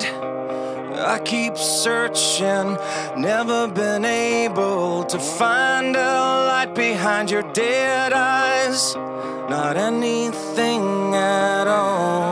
I keep searching, never been able to find a light behind your dead eyes. Not anything at all.